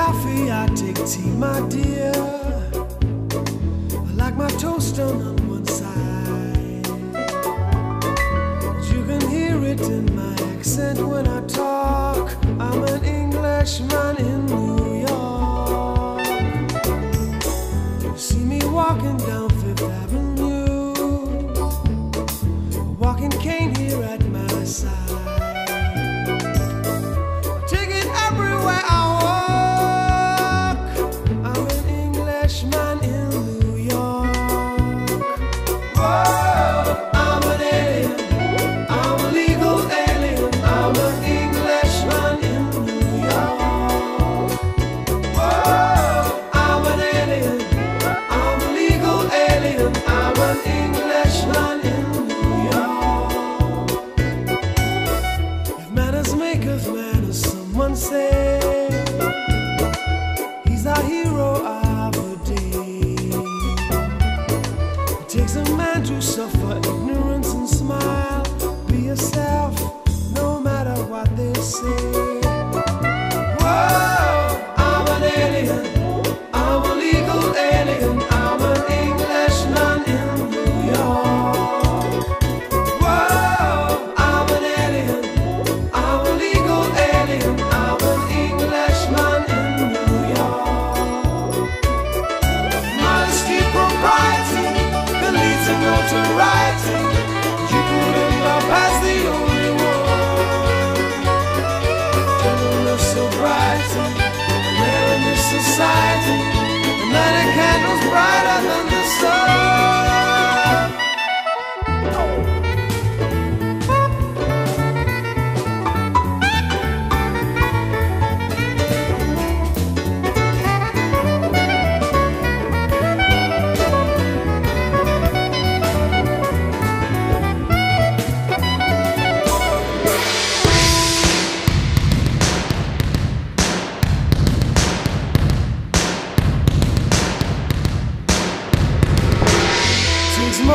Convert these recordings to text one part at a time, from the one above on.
coffee, I take tea, my dear. I like my toast on one side. You can hear it in my accent when I talk. I'm an Englishman in New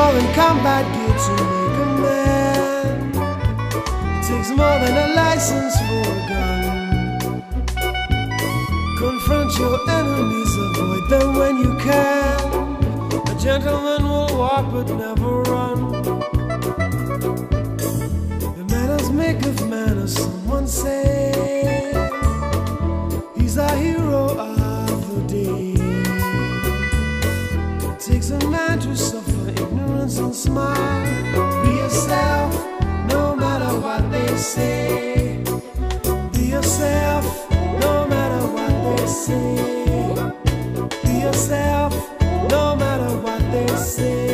war and combat gear to make a man. It takes more than a license for a gun. Confront your enemies, avoid them when you can. A gentleman will walk but never run. The manners make of manners, someone says. takes a man to suffer ignorance and smile. Be yourself, no matter what they say. Be yourself, no matter what they say. Be yourself, no matter what they say.